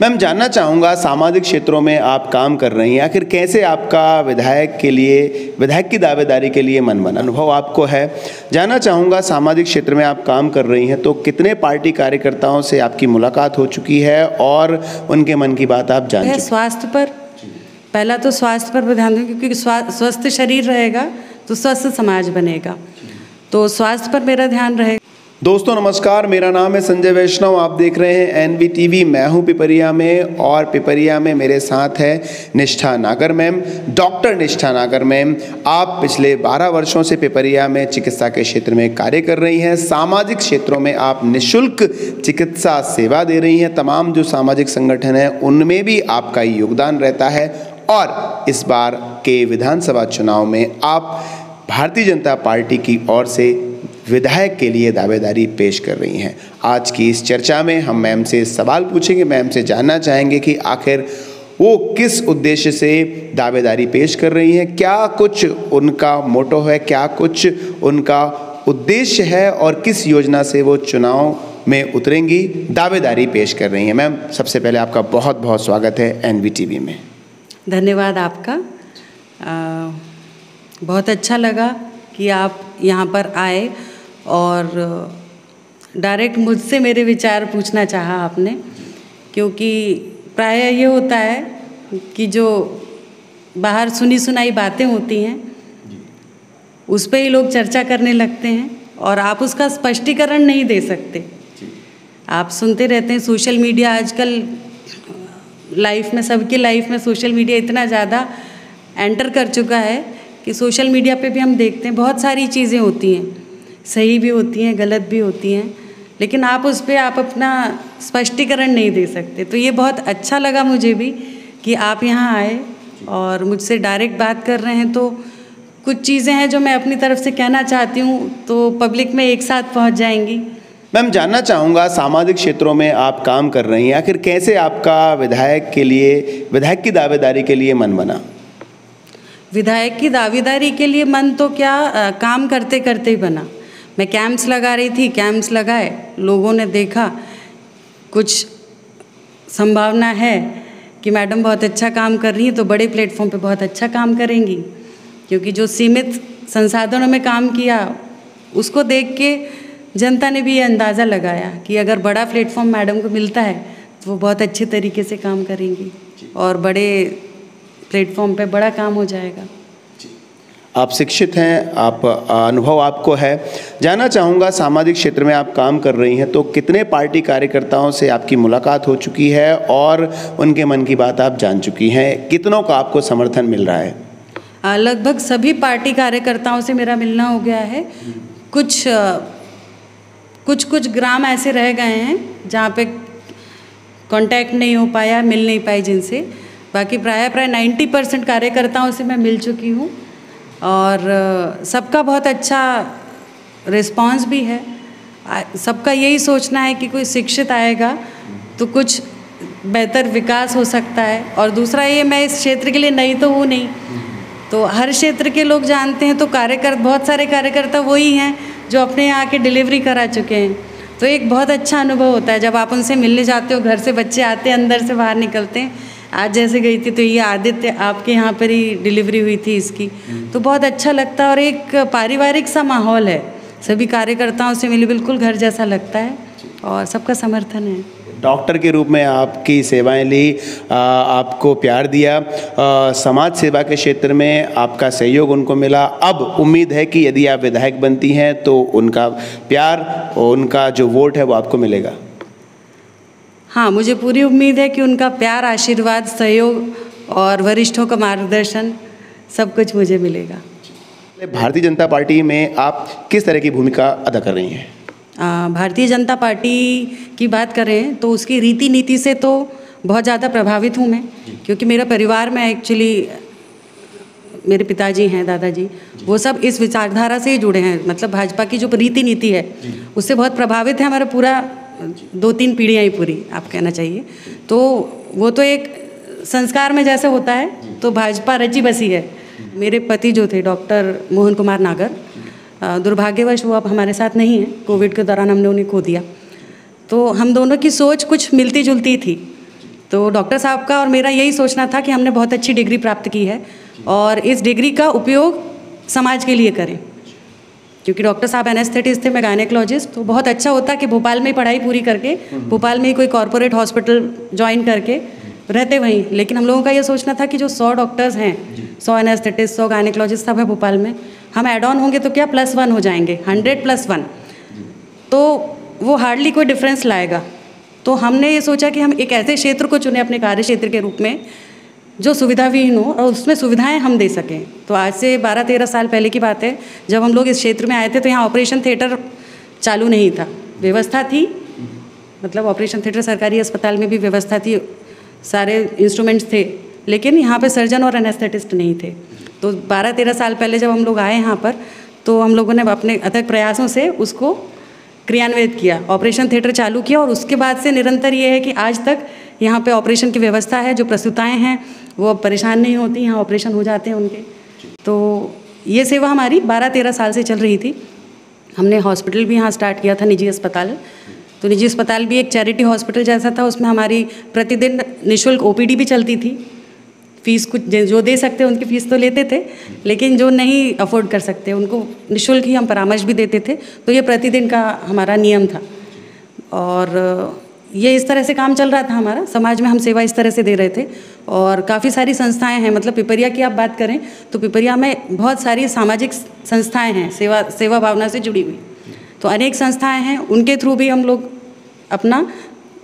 Ma'am जानना चाहूँगा सामाजिक क्षेत्रों में आप काम कर रही हैं आखिर कैसे आपका विधायक के लिए विधायक की दावेदारी के लिए मन बना? अनुभव आपको है। जानना चाहूँगा सामाजिक क्षेत्र में आप काम कर रही हैं तो कितने पार्टी कार्यकर्ताओं से आपकी मुलाकात हो चुकी है और उनके मन की बात आप जान स्वास्थ्य पर पहला तो स्वास्थ्य पर ध्यान दें क्योंकि स्वस्थ शरीर रहेगा तो स्वस्थ समाज बनेगा। तो स्वास्थ्य पर मेरा ध्यान रहेगा। दोस्तों, नमस्कार। मेरा नाम है संजय वैष्णव। आप देख रहे हैं एन बी टी वी मैं हूँ पिपरिया में और पिपरिया में मेरे साथ है निष्ठा नागर मैम, डॉक्टर निष्ठा नागर मैम। आप पिछले 12 वर्षों से पिपरिया में चिकित्सा के क्षेत्र में कार्य कर रही हैं। सामाजिक क्षेत्रों में आप निशुल्क चिकित्सा सेवा दे रही हैं। तमाम जो सामाजिक संगठन हैं, उनमें भी आपका योगदान रहता है। और इस बार के विधानसभा चुनाव में आप भारतीय जनता पार्टी की ओर से विधायक के लिए दावेदारी पेश कर रही हैं। आज की इस चर्चा में हम मैम से सवाल पूछेंगे। मैम से जानना चाहेंगे कि आखिर वो किस उद्देश्य से दावेदारी पेश कर रही हैं। क्या कुछ उनका मोटो है क्या कुछ उनका उद्देश्य है और किस योजना से वो चुनाव में उतरेंगी दावेदारी पेश कर रही हैं। मैम सबसे पहले आपका बहुत बहुत स्वागत है एन में। धन्यवाद आपका। आ, बहुत अच्छा लगा कि आप यहाँ पर आए। और डायरेक्ट मुझसे मेरे विचार पूछना चाहा आपने क्योंकि प्रायः ये होता है कि जो बाहर सुनी सुनाई बातें होती हैं उस पर ही लोग चर्चा करने लगते हैं और आप उसका स्पष्टीकरण नहीं दे सकते। आप सुनते रहते हैं सोशल मीडिया आजकल लाइफ में सबकी लाइफ में सोशल मीडिया इतना ज़्यादा एंटर कर चुका है कि सोशल मीडिया पे भी हम देखते हैं बहुत सारी चीज़ें होती हैं। सही भी होती हैं गलत भी होती हैं लेकिन आप उस पर आप अपना स्पष्टीकरण नहीं दे सकते। तो ये बहुत अच्छा लगा मुझे भी कि आप यहाँ आए और मुझसे डायरेक्ट बात कर रहे हैं। तो कुछ चीज़ें हैं जो मैं अपनी तरफ़ से कहना चाहती हूँ तो पब्लिक में एक साथ पहुँच जाएँगी। मैम जानना चाहूँगा सामाजिक क्षेत्रों में आप काम कर रही हैं आखिर कैसे आपका विधायक के लिए विधायक की दावेदारी के लिए मन बना? विधायक की दावेदारी के लिए मन तो क्या आ, काम करते करते ही बना। मैं कैंप्स लगा रही थी कैंप्स लगाए लोगों ने देखा कुछ संभावना है कि मैडम बहुत अच्छा काम कर रही हैं तो बड़े प्लेटफॉर्म पे बहुत अच्छा काम करेंगी। क्योंकि जो सीमित संसाधनों में काम किया उसको देख के जनता ने भी ये अंदाज़ा लगाया कि अगर बड़ा प्लेटफॉर्म मैडम को मिलता है तो वो बहुत अच्छे तरीके से काम करेंगी। और बड़े प्लेटफॉर्म पे बड़ा काम हो जाएगा। आप शिक्षित हैं, आप अनुभव आपको है। जानना चाहूँगा, सामाजिक क्षेत्र में आप काम कर रही हैं तो कितने पार्टी कार्यकर्ताओं से आपकी मुलाकात हो चुकी है और उनके मन की बात आप जान चुकी हैं? कितनों का आपको समर्थन मिल रहा है? लगभग सभी पार्टी कार्यकर्ताओं से मेरा मिलना हो गया है। कुछ कुछ कुछ ग्राम ऐसे रह गए हैं, जहाँ पे कांटेक्ट नहीं हो पाया, मिल नहीं पाई जिनसे। बाकी प्राय प्राय नाइन्टी परसेंट कार्यकर्ताओं से मैं मिल चुकी हूँ। और सबका बहुत अच्छा रिस्पांस भी है। सबका यही सोचना है कि कोई शिक्षित आएगा तो कुछ बेहतर विकास हो सकता है। और दूसरा ये, मैं इस क्षेत्र के लिए नई तो हूँ नहीं। तो हर क्षेत्र के लोग जानते हैं तो कार्यकर्ता बहुत सारे कार्यकर्ता वही हैं जो अपने यहाँ के डिलीवरी करा चुके हैं। तो एक बहुत अच्छा अनुभव होता है, जब आप उनसे मिलने जाते हो, घर से बच्चे आते हैं, अंदर से बाहर निकलते हैं आज जैसे गई थी तो ये आदित्य आपके यहाँ पर ही डिलीवरी हुई थी इसकी। तो बहुत अच्छा लगता है और एक पारिवारिक सा माहौल है। सभी कार्यकर्ताओं से मिले बिल्कुल घर जैसा लगता है और सबका समर्थन है। डॉक्टर के रूप में आपकी सेवाएँ ली आ, आपको प्यार दिया आ, समाज सेवा के क्षेत्र में आपका सहयोग उनको मिला। अब उम्मीद है कि यदि आप विधायक बनती हैं तो उनका प्यार और उनका जो वोट है वो आपको मिलेगा। हाँ मुझे पूरी उम्मीद है कि उनका प्यार आशीर्वाद सहयोग और वरिष्ठों का मार्गदर्शन सब कुछ मुझे मिलेगा। भारतीय जनता पार्टी में आप किस तरह की भूमिका अदा कर रही हैं? भारतीय जनता पार्टी की बात करें तो उसकी रीति नीति से तो बहुत ज़्यादा प्रभावित हूँ मैं क्योंकि मेरा परिवार में एक्चुअली मेरे पिताजी हैं दादाजी वो सब इस विचारधारा से ही जुड़े हैं। मतलब भाजपा की जो रीति नीति है उससे बहुत प्रभावित है हमारा पूरा दो तीन पीढ़ियाँ ही पूरी, आप कहना चाहिए। तो वो तो एक संस्कार में जैसे होता है तो भाजपा रची बसी है। मेरे पति जो थे, डॉक्टर मोहन कुमार नागर दुर्भाग्यवश वो अब हमारे साथ नहीं है। कोविड के दौरान हमने उन्हें खो दिया। तो हम दोनों की सोच कुछ मिलती जुलती थी। तो डॉक्टर साहब का और मेरा यही सोचना था कि हमने बहुत अच्छी डिग्री प्राप्त की है और इस डिग्री का उपयोग समाज के लिए करें। क्योंकि डॉक्टर साहब एनेस्थेटिस्ट थे मैं गायनेकोलॉजिस्ट तो बहुत अच्छा होता कि भोपाल में ही पढ़ाई पूरी करके भोपाल में ही कोई कॉरपोरेट हॉस्पिटल ज्वाइन करके रहते वहीं। लेकिन हम लोगों का ये सोचना था कि जो सौ डॉक्टर्स हैं सौ एनेस्थेटिस्ट सौ गायनेकोलॉजिस्ट सब है भोपाल में हम एड ऑन होंगे तो क्या प्लस वन हो जाएँगे? हंड्रेड प्लस वन तो वो हार्डली कोई डिफरेंस लाएगा। तो हमने ये सोचा कि हम एक ऐसे क्षेत्र को चुने अपने कार्य क्षेत्र के रूप में जो सुविधाविहीन हो और उसमें सुविधाएँ हम दे सकें। तो आज से 12-13 साल पहले की बात है। जब हम लोग इस क्षेत्र में आए थे तो यहाँ ऑपरेशन थिएटर चालू नहीं था। व्यवस्था थी। मतलब ऑपरेशन थिएटर सरकारी अस्पताल में भी व्यवस्था थी। सारे इंस्ट्रूमेंट्स थे। लेकिन यहाँ पे सर्जन और एनेस्थेटिस्ट नहीं थे। तो 12-13 साल पहले जब हम लोग आए यहाँ पर तो हम लोगों ने अपने अथक प्रयासों से उसको क्रियान्वित किया। ऑपरेशन थिएटर चालू किया और उसके बाद से निरंतर ये है कि आज तक यहाँ पे ऑपरेशन की व्यवस्था है जो प्रस्तुताएँ हैं वो अब परेशान नहीं होती यहाँ ऑपरेशन हो जाते हैं उनके। तो ये सेवा हमारी बारह तेरह साल से चल रही थी। हमने हॉस्पिटल भी यहाँ स्टार्ट किया था निजी अस्पताल। तो निजी अस्पताल भी एक चैरिटी हॉस्पिटल जैसा था उसमें हमारी प्रतिदिन निःशुल्क ओपीडी भी चलती थी। फ़ीस कुछ जो दे सकते उनकी फ़ीस तो लेते थे लेकिन जो नहीं अफोर्ड कर सकते उनको निःशुल्क ही हम परामर्श भी देते थे। तो ये प्रतिदिन का हमारा नियम था। और ये इस तरह से काम चल रहा था हमारा। समाज में हम सेवा इस तरह से दे रहे थे। और काफ़ी सारी संस्थाएँ हैं मतलब पिपरिया की आप बात करें तो पिपरिया में बहुत सारी सामाजिक संस्थाएँ हैं, सेवा सेवा भावना से जुड़ी हुई। तो अनेक संस्थाएँ हैं, उनके थ्रू भी हम लोग अपना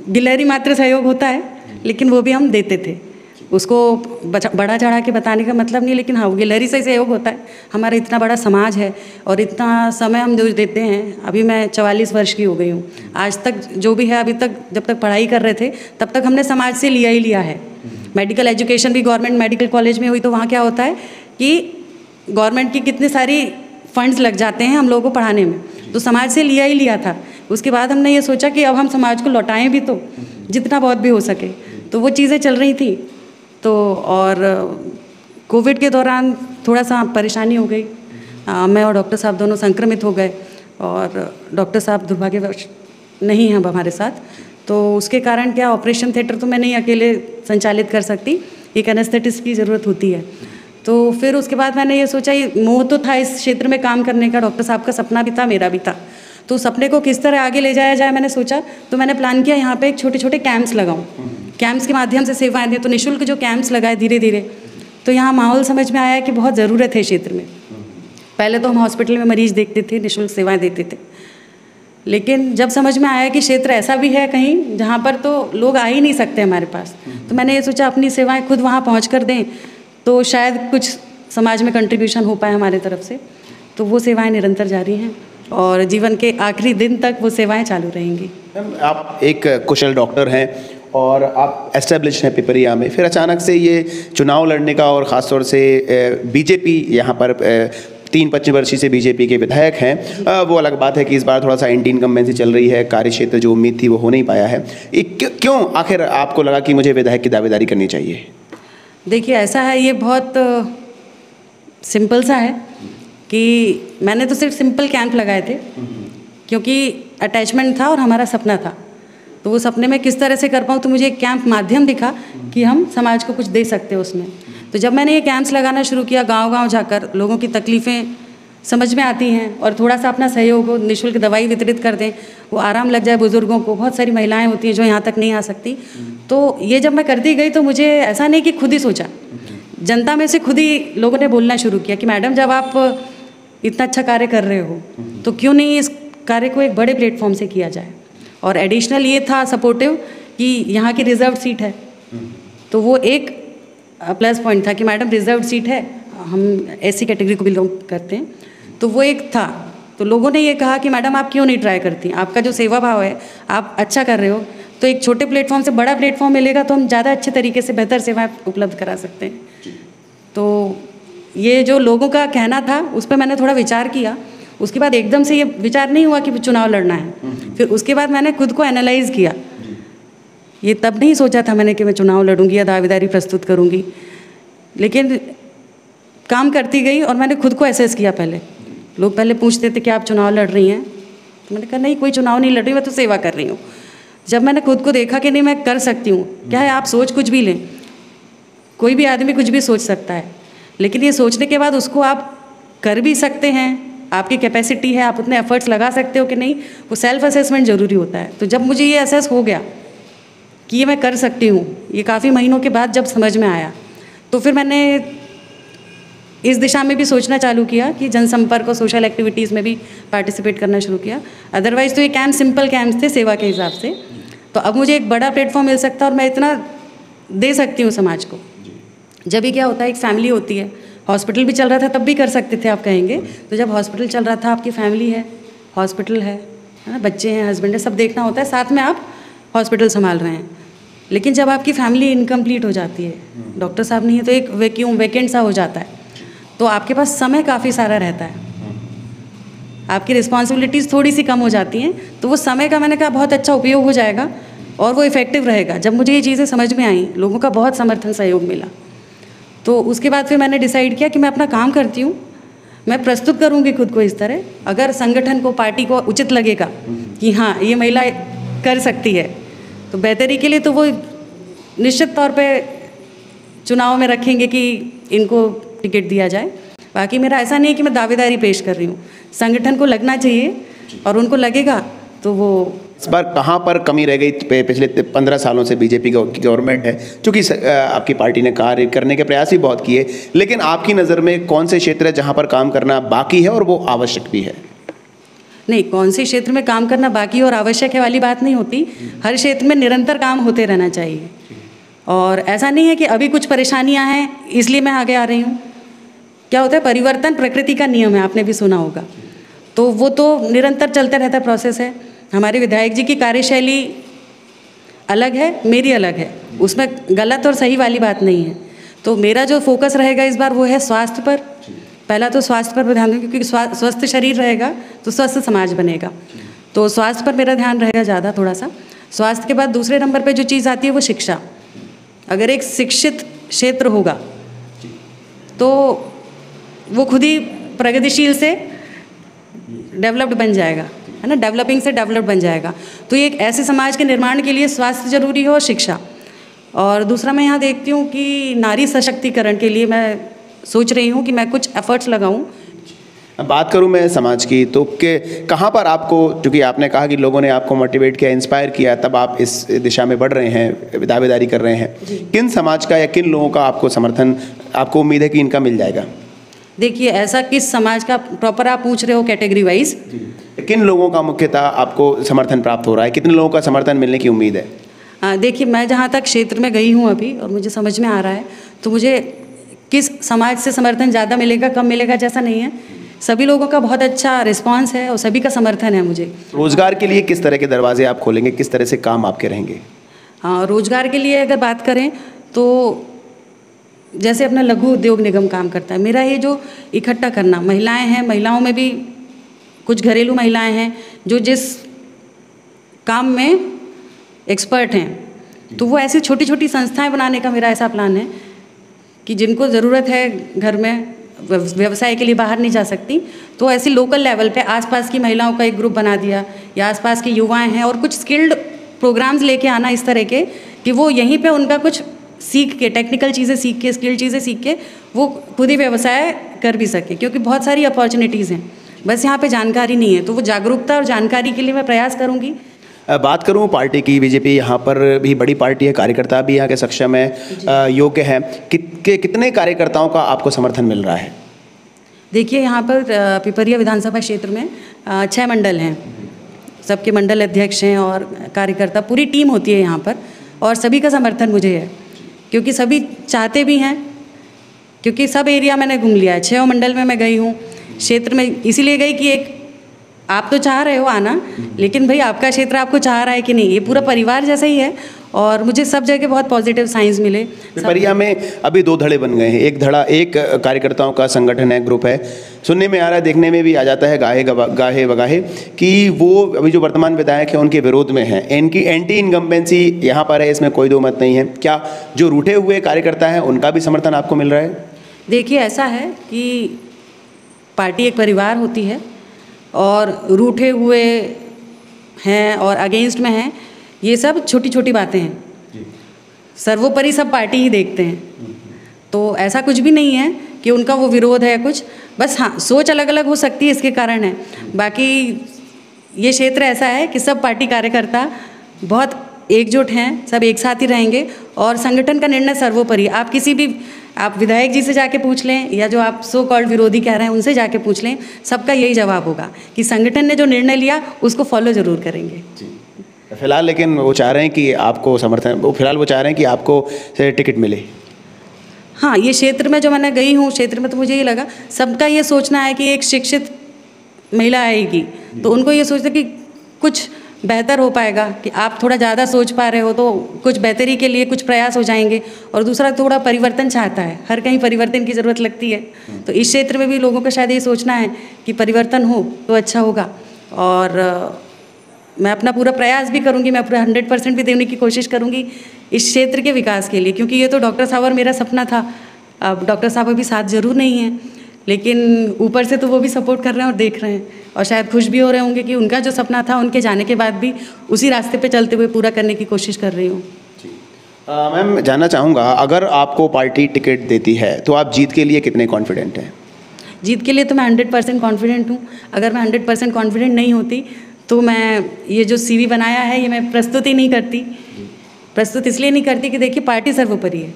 गिलहरी मात्र सहयोग होता है, लेकिन वो भी हम देते थे। उसको बड़ा चढ़ा के बताने का मतलब नहीं, लेकिन हाँ वो गैलरी से सहयोग होता है। हमारा इतना बड़ा समाज है और इतना समय हम जो देते हैं, अभी मैं चवालीस वर्ष की हो गई हूँ। आज तक जो भी है, अभी तक जब तक पढ़ाई कर रहे थे, तब तक हमने समाज से लिया ही लिया है। मेडिकल एजुकेशन भी गवर्नमेंट मेडिकल कॉलेज में हुई तो वहाँ क्या होता है कि गवर्नमेंट की कितनी सारी फंड्स लग जाते हैं हम लोगों को पढ़ाने में। तो समाज से लिया ही लिया था। उसके बाद हमने ये सोचा कि अब हम समाज को लौटाएँ भी तो जितना बहुत भी हो सके। तो वो चीज़ें चल रही थी। तो और कोविड के दौरान थोड़ा सा परेशानी हो गई। आ, मैं और डॉक्टर साहब दोनों संक्रमित हो गए और डॉक्टर साहब दुर्भाग्यवश नहीं हैं हमारे साथ। तो उसके कारण क्या ऑपरेशन थिएटर तो मैं नहीं अकेले संचालित कर सकती एक एनेस्थेटिस्ट की ज़रूरत होती है। तो फिर उसके बाद मैंने ये सोचा ये मोह तो था इस क्षेत्र में काम करने का डॉक्टर साहब का सपना भी था मेरा भी था। तो सपने को किस तरह आगे ले जाया जाए मैंने सोचा तो मैंने प्लान किया यहाँ पे एक छोटे छोटे कैंप्स लगाऊँ। कैंप्स के माध्यम से सेवाएँ दें तो निःशुल्क जो कैंप्स लगाए धीरे धीरे। तो यहाँ माहौल समझ में आया कि बहुत ज़रूरत है क्षेत्र में। पहले तो हम हॉस्पिटल में मरीज़ देखते थे, निःशुल्क सेवाएँ देते थे। लेकिन जब समझ में आया कि क्षेत्र ऐसा भी है कहीं, जहाँ पर तो लोग आ ही नहीं सकते हमारे पास। तो मैंने ये सोचा, अपनी सेवाएँ खुद वहाँ पहुँच कर दें तो शायद कुछ समाज में कंट्रीब्यूशन हो पाए हमारे तरफ़ से। तो वो सेवाएँ निरंतर जारी हैं, और जीवन के आखिरी दिन तक वो सेवाएँ चालू रहेंगी। आप एक कुशल डॉक्टर हैं। और आप एस्टेब्लिश हैं पिपरिया में। फिर अचानक से ये चुनाव लड़ने का और ख़ास तौर से बीजेपी यहाँ पर तीन पच्चीस वर्षीय से बीजेपी के विधायक हैं। वो अलग बात है कि इस बार थोड़ा सा एंटी इनकम्बेंसी चल रही है कार्य क्षेत्र जो उम्मीद थी वो हो नहीं पाया है। क्यों आखिर आपको लगा कि मुझे विधायक की दावेदारी करनी चाहिए? देखिए, ऐसा है, ये बहुत सिंपल सा है कि मैंने तो सिर्फ़ सिंपल कैंप लगाए थे, क्योंकि अटैचमेंट था और हमारा सपना था। तो वो सपने में किस तरह से कर पाऊँ तो मुझे एक कैंप माध्यम दिखा कि हम समाज को कुछ दे सकते हैं उसमें। तो जब मैंने ये कैंप्स लगाना शुरू किया, गांव-गांव जाकर लोगों की तकलीफ़ें समझ में आती हैं और थोड़ा सा अपना सहयोग हो, निःशुल्क दवाई वितरित कर दें, वो आराम लग जाए बुज़ुर्गों को। बहुत सारी महिलाएँ होती हैं जो यहाँ तक नहीं आ सकती। तो ये जब मैं करती गई तो मुझे ऐसा नहीं कि खुद ही सोचा। जनता में से खुद ही लोगों ने बोलना शुरू किया कि, मैडम, जब आप इतना अच्छा कार्य कर रहे हो तो क्यों नहीं इस कार्य को एक बड़े प्लेटफॉर्म से किया जाए? और एडिशनल ये था सपोर्टिव कि यहाँ की रिज़र्व सीट है। तो वो एक प्लस पॉइंट था कि मैडम रिज़र्व सीट है हम ऐसी कैटेगरी को बिलोंग करते हैं। तो वो एक था। तो लोगों ने ये कहा कि मैडम आप क्यों नहीं ट्राई करती? आपका जो सेवा भाव है आप अच्छा कर रहे हो। तो एक छोटे प्लेटफॉर्म से बड़ा प्लेटफॉर्म मिलेगा तो हम ज़्यादा अच्छे तरीके से बेहतर सेवाएँ उपलब्ध करा सकते हैं। तो ये जो लोगों का कहना था उस पर मैंने थोड़ा विचार किया। उसके बाद एकदम से ये विचार नहीं हुआ कि चुनाव लड़ना है। फिर उसके बाद मैंने खुद को एनालाइज किया। ये तब नहीं सोचा था मैंने कि मैं चुनाव लड़ूँगी या दावेदारी प्रस्तुत करूँगी। लेकिन काम करती गई और मैंने खुद को एसेस किया पहले। लोग पहले पूछते थे कि आप चुनाव लड़ रही हैं? तो मैंने कहा, नहीं, कोई चुनाव नहीं लड़ रही, मैं तो सेवा कर रही हूँ। जब मैंने खुद को देखा कि नहीं, मैं कर सकती हूँ। क्या है, आप सोच कुछ भी लें। कोई भी आदमी कुछ भी सोच सकता है। लेकिन ये सोचने के बाद उसको आप कर भी सकते हैं। आपकी कैपेसिटी है, आप उतने एफर्ट्स लगा सकते हो कि नहीं, वो सेल्फ असेसमेंट ज़रूरी होता है। तो जब मुझे ये असेस हो गया कि ये मैं कर सकती हूँ, ये काफ़ी महीनों के बाद जब समझ में आया तो फिर मैंने इस दिशा में भी सोचना चालू किया कि जनसंपर्क और सोशल एक्टिविटीज़ में भी पार्टिसिपेट करना शुरू किया। अदरवाइज़ तो ये कैंप सिंपल कैंप्स थे सेवा के हिसाब से। तो अब मुझे एक बड़ा प्लेटफॉर्म मिल सकता है और मैं इतना दे सकती हूँ समाज को। जब भी क्या होता है, एक फैमिली होती है। हॉस्पिटल भी चल रहा था, तब भी कर सकते थे आप कहेंगे। तो जब हॉस्पिटल चल रहा था, आपकी फैमिली है हॉस्पिटल है है ना, बच्चे हैं हस्बैंड है, सब देखना होता है, साथ में आप हॉस्पिटल संभाल रहे हैं। लेकिन जब आपकी फैमिली इनकम्प्लीट हो जाती है डॉक्टर साहब नहीं है तो एक वैक्यूम वैकेंट सा हो जाता है। तो आपके पास समय काफ़ी सारा रहता है। आपकी रिस्पॉन्सिबिलिटीज़ थोड़ी सी कम हो जाती हैं तो वो समय का मैंने कहा बहुत अच्छा उपयोग हो जाएगा, और वो इफ़ेक्टिव रहेगा। जब मुझे ये चीज़ें समझ में आई, लोगों का बहुत समर्थन, सहयोग मिला। तो उसके बाद फिर मैंने डिसाइड किया कि मैं अपना काम करती हूँ। मैं प्रस्तुत करूँगी खुद को इस तरह। अगर संगठन को पार्टी को उचित लगेगा कि हाँ ये महिला कर सकती है तो बेहतरी के लिए तो वो निश्चित तौर पे चुनाव में रखेंगे कि इनको टिकट दिया जाए। बाकी मेरा ऐसा नहीं है कि मैं दावेदारी पेश कर रही हूँ। संगठन को लगना चाहिए और उनको लगेगा तो वो इस बार कहाँ पर कमी रह गई पिछले पंद्रह सालों से बीजेपी की गवर्नमेंट है? क्योंकि आपकी पार्टी ने कार्य करने के प्रयास ही बहुत किए लेकिन आपकी नज़र में कौन से क्षेत्र है जहाँ पर काम करना बाकी है और वो आवश्यक भी है? नहीं कौन से क्षेत्र में काम करना बाकी और आवश्यक है वाली बात नहीं होती। हर क्षेत्र में निरंतर काम होते रहना चाहिए। और ऐसा नहीं है कि अभी कुछ परेशानियाँ हैं इसलिए मैं आगे आ रही हूँ। क्या होता है परिवर्तन प्रकृति का नियम है आपने भी सुना होगा। तो वो तो निरंतर चलता रहता प्रोसेस है। हमारे विधायक जी की कार्यशैली अलग है, मेरी अलग है। उसमें गलत और सही वाली बात नहीं है। तो मेरा जो फोकस रहेगा इस बार वो है स्वास्थ्य पर। पहला तो स्वास्थ्य पर ध्यान दूँ क्योंकि स्वस्थ शरीर रहेगा तो स्वस्थ समाज बनेगा। तो स्वास्थ्य पर मेरा ध्यान रहेगा ज़्यादा थोड़ा सा स्वास्थ्य के बाद दूसरे नंबर पे जो चीज़ आती है वो शिक्षा। अगर एक शिक्षित क्षेत्र होगा तो वो खुद ही प्रगतिशील से डेवलप्ड बन जाएगा। है ना? डेवलपिंग से डेवलप बन जाएगा। तो ये एक ऐसे समाज के निर्माण के लिए स्वास्थ्य ज़रूरी है और शिक्षा। और दूसरा मैं यहाँ देखती हूँ कि नारी सशक्तिकरण के लिए मैं सोच रही हूँ कि मैं कुछ एफर्ट्स लगाऊँ। बात करूँ मैं समाज की तो के कहाँ पर आपको क्योंकि आपने कहा कि लोगों ने आपको मोटिवेट किया इंस्पायर किया तब आप इस दिशा में बढ़ रहे हैं दावेदारी कर रहे हैं। किन समाज का या किन लोगों का आपको समर्थन आपको उम्मीद है कि इनका मिल जाएगा? देखिए ऐसा किस समाज का प्रॉपर आप पूछ रहे हो कैटेगरी वाइज किन लोगों का मुख्यतः आपको समर्थन प्राप्त हो रहा है? कितने लोगों का समर्थन मिलने की उम्मीद है? देखिए मैं जहाँ तक क्षेत्र में गई हूँ अभी और मुझे समझ में आ रहा है तो मुझे किस समाज से समर्थन ज़्यादा मिलेगा कम मिलेगा जैसा नहीं है। सभी लोगों का बहुत अच्छा रिस्पांस है और सभी का समर्थन है मुझे। रोज़गार के लिए किस तरह के दरवाजे आप खोलेंगे? किस तरह से काम आपके रहेंगे? हाँ रोज़गार के लिए अगर बात करें तो जैसे अपना लघु उद्योग निगम काम करता है। मेरा ये जो इकट्ठा करना, महिलाएँ हैं, महिलाओं में भी कुछ घरेलू महिलाएँ हैं जो जिस काम में एक्सपर्ट हैं तो वो ऐसी छोटी छोटी संस्थाएँ बनाने का मेरा ऐसा प्लान है कि जिनको ज़रूरत है घर में व्यवसाय के लिए बाहर नहीं जा सकती तो ऐसी लोकल लेवल पे आसपास की महिलाओं का एक ग्रुप बना दिया, या आसपास के युवाएँ हैं और कुछ स्किल्ड प्रोग्राम्स लेके आना इस तरह के, कि वो यहीं पे उनका कुछ सीख के टेक्निकल चीज़ें सीख के स्किल चीज़ें सीख के वो खुद ही व्यवसाय कर भी सके क्योंकि बहुत सारी अपॉर्चुनिटीज़ हैं। बस यहाँ पे जानकारी नहीं है तो वो जागरूकता और जानकारी के लिए मैं प्रयास करूँगी। बात करूँ पार्टी की बीजेपी यहाँ पर भी बड़ी पार्टी है कार्यकर्ता भी यहाँ के सक्षम है योग्य है। कि, कि, कितने कार्यकर्ताओं का आपको समर्थन मिल रहा है? देखिए यहाँ पर पिपरिया विधानसभा क्षेत्र में छः मंडल हैं। सबके मंडल अध्यक्ष हैं और कार्यकर्ता पूरी टीम होती है यहाँ पर और सभी का समर्थन मुझे है। क्योंकि सभी चाहते भी हैं, क्योंकि सब एरिया मैंने घूम लिया है। छः मंडल में मैं गई हूँ, क्षेत्र में इसीलिए गई कि एक, आप तो चाह रहे हो आना, लेकिन भाई आपका क्षेत्र आपको चाह रहा है कि नहीं? ये पूरा परिवार जैसा ही है। और मुझे सब जगह बहुत पॉजिटिव साइंस मिले। पिपरिया में अभी दो धड़े बन गए हैं। एक धड़ा एक कार्यकर्ताओं का संगठन है ग्रुप है। सुनने में आ रहा है देखने में भी आ जाता है गाहे गाहे बगाहे कि वो अभी जो वर्तमान विधायक हैं उनके विरोध में हैं। इनकी एंटी इनकम्बेंसी यहाँ पर है इसमें कोई दो मत नहीं है। क्या जो रूठे हुए कार्यकर्ता हैं उनका भी समर्थन आपको मिल रहा है? देखिए ऐसा है कि पार्टी एक परिवार होती है और रूठे हुए हैं और अगेंस्ट में हैं। ये सब छोटी छोटी बातें हैं। सर्वोपरि सब पार्टी ही देखते हैं। तो ऐसा कुछ भी नहीं है कि उनका वो विरोध है कुछ। बस हाँ सोच अलग अलग हो सकती है इसके कारण है। बाकी ये क्षेत्र ऐसा है कि सब पार्टी कार्यकर्ता बहुत एकजुट हैं सब एक साथ ही रहेंगे और संगठन का निर्णय सर्वोपरि। आप किसी भी आप विधायक जी से जाके पूछ लें या जो आप सो कॉल्ड विरोधी कह रहे हैं उनसे जाके पूछ लें सबका यही जवाब होगा कि संगठन ने जो निर्णय लिया उसको फॉलो ज़रूर करेंगे। फ़िलहाल लेकिन वो चाह रहे हैं कि आपको समर्थन, वो फ़िलहाल वो चाह रहे हैं कि आपको से टिकट मिले। हाँ ये क्षेत्र में जो मैंने गई हूँ, क्षेत्र में तो मुझे ये लगा, सबका ये सोचना है कि एक शिक्षित महिला आएगी तो उनको ये सोचते कि कुछ बेहतर हो पाएगा, कि आप थोड़ा ज़्यादा सोच पा रहे हो तो कुछ बेहतरी के लिए कुछ प्रयास हो जाएँगे, और दूसरा थोड़ा परिवर्तन चाहता है, हर कहीं परिवर्तन की ज़रूरत लगती है। तो इस क्षेत्र में भी लोगों का शायद ये सोचना है कि परिवर्तन हो तो अच्छा होगा, और मैं अपना पूरा प्रयास भी करूँगी मैं पूरा हंड्रेड परसेंट भी देने की कोशिश करूँगी इस क्षेत्र के विकास के लिए क्योंकि ये तो डॉक्टर साहब और मेरा सपना था। अब डॉक्टर साहब अभी साथ ज़रूर नहीं हैं लेकिन ऊपर से तो वो भी सपोर्ट कर रहे हैं और देख रहे हैं। और शायद खुश भी हो रहे होंगे कि उनका जो सपना था उनके जाने के बाद भी उसी रास्ते पे चलते हुए पूरा करने की कोशिश कर रही हूँ। मैम जानना चाहूँगा अगर आपको पार्टी टिकट देती है तो आप जीत के लिए कितने कॉन्फिडेंट हैं? जीत के लिए तो मैं हंड्रेड परसेंट कॉन्फिडेंट हूँ। अगर मैं हंड्रेड परसेंट कॉन्फिडेंट नहीं होती तो मैं ये जो सीवी बनाया है ये मैं प्रस्तुत ही नहीं करती। प्रस्तुत इसलिए नहीं करती कि देखिए पार्टी सर्वोपरि है।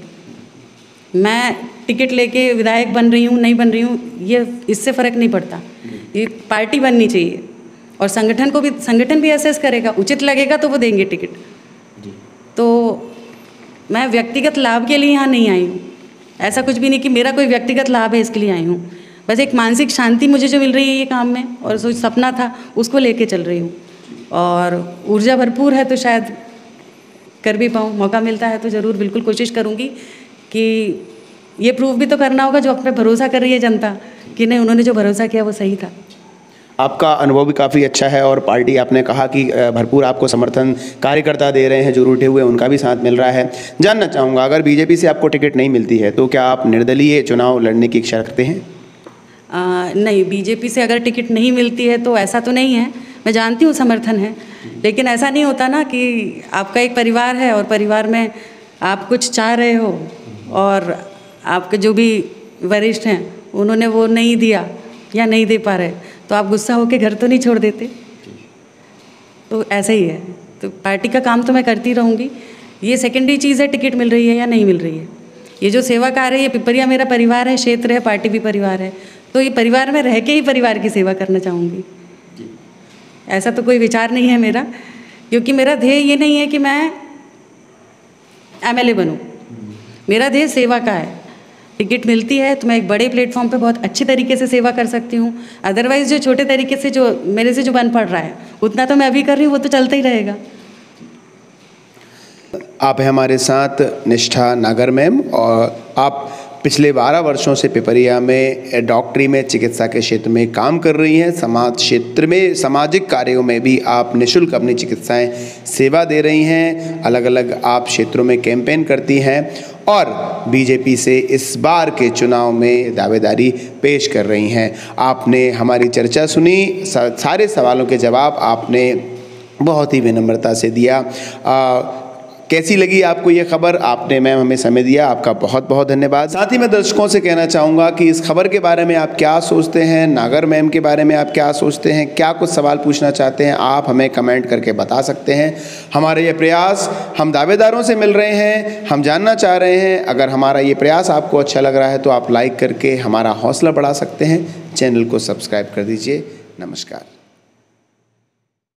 मैं टिकट लेके विधायक बन रही हूँ नहीं बन रही हूँ ये इससे फ़र्क नहीं पड़ता। ये पार्टी बननी चाहिए। और संगठन को भी संगठन भी असेस करेगा। उचित लगेगा तो वो देंगे टिकट। तो मैं व्यक्तिगत लाभ के लिए यहाँ नहीं आई हूँ। ऐसा कुछ भी नहीं कि मेरा कोई व्यक्तिगत लाभ है इसके लिए आई हूँ। बस एक मानसिक शांति मुझे जो मिल रही है ये काम में और जो सपना था, उसको लेके चल रही हूँ। और ऊर्जा भरपूर है तो शायद कर भी पाऊँ, मौका मिलता है तो ज़रूर बिल्कुल कोशिश करूँगी कि ये प्रूव भी तो करना होगा जो आप भरोसा कर रही है जनता कि नहीं, उन्होंने जो भरोसा किया वो सही था। आपका अनुभव भी काफ़ी अच्छा है और पार्टी, आपने कहा कि भरपूर आपको समर्थन कार्यकर्ता दे रहे हैं, जो रूठे हुए उनका भी साथ मिल रहा है। जानना चाहूँगा, अगर बीजेपी से आपको टिकट नहीं मिलती है तो क्या आप निर्दलीय चुनाव लड़ने की इच्छा रखते हैं? आ, नहीं बीजेपी से अगर टिकट नहीं मिलती है तो ऐसा तो नहीं है। मैं जानती हूँ समर्थन है। लेकिन ऐसा नहीं होता ना कि आपका एक परिवार है और परिवार में आप कुछ चाह रहे हो और आपके जो भी वरिष्ठ हैं उन्होंने वो नहीं दिया या नहीं दे पा रहे तो आप गुस्सा होकर घर तो नहीं छोड़ देते? तो ऐसा ही है। तो पार्टी का काम तो मैं करती रहूँगी। ये सेकेंडरी चीज़ है टिकट मिल रही है या नहीं मिल रही है? ये जो सेवा कार्य है ये पिपरिया मेरा परिवार है क्षेत्र है पार्टी भी परिवार है। तो ये परिवार में रह के ही परिवार की सेवा करना चाहूँगी। ऐसा तो कोई विचार नहीं है मेरा, क्योंकि मेरा ध्येय ये नहीं है कि मैं एम एल मेरा ध्येय सेवा का है। टिकट मिलती है तो मैं एक बड़े प्लेटफॉर्म पे बहुत अच्छे तरीके से सेवा कर सकती हूँ। अदरवाइज़ जो छोटे तरीके से जो मेरे से जो बन पड़ रहा है, उतना तो मैं अभी कर रही हूँ, वो तो चलता ही रहेगा। आप हैं हमारे साथ निष्ठा नागर मैम और आप पिछले बारह वर्षों से पिपरिया में डॉक्टरी में चिकित्सा के क्षेत्र में काम कर रही हैं। समाज क्षेत्र में सामाजिक कार्यों में भी आप निशुल्क अपनी चिकित्साएँ सेवा दे रही हैं। अलग अलग आप क्षेत्रों में कैंपेन करती हैं और बीजेपी से इस बार के चुनाव में दावेदारी पेश कर रही हैं। आपने हमारी चर्चा सुनी सारे सवालों के जवाब आपने बहुत ही विनम्रता से दिया। आ, कैसी लगी आपको ये खबर? आपने मैम हमें समय दिया, आपका बहुत बहुत धन्यवाद। साथ ही मैं दर्शकों से कहना चाहूँगा कि इस खबर के बारे में आप क्या सोचते हैं, नागर मैम के बारे में आप क्या सोचते हैं, क्या कुछ सवाल पूछना चाहते हैं, आप हमें कमेंट करके बता सकते हैं। हमारे ये प्रयास हम दावेदारों से मिल रहे हैं, हम जानना चाह रहे हैं। अगर हमारा ये प्रयास आपको अच्छा लग रहा है तो आप लाइक करके हमारा हौसला बढ़ा सकते हैं। चैनल को सब्सक्राइब कर दीजिए। नमस्कार।